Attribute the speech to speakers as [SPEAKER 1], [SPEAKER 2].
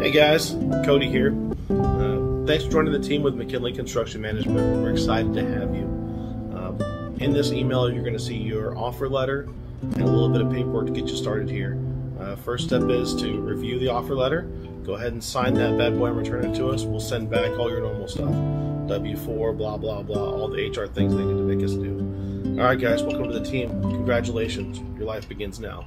[SPEAKER 1] Hey guys, Cody here. Uh, thanks for joining the team with McKinley Construction Management. We're excited to have you. Uh, in this email, you're going to see your offer letter and a little bit of paperwork to get you started here. Uh, first step is to review the offer letter. Go ahead and sign that bad boy and return it to us. We'll send back all your normal stuff W4, blah, blah, blah, all the HR things they need to make us do. All right, guys, welcome to the team. Congratulations. Your life begins now.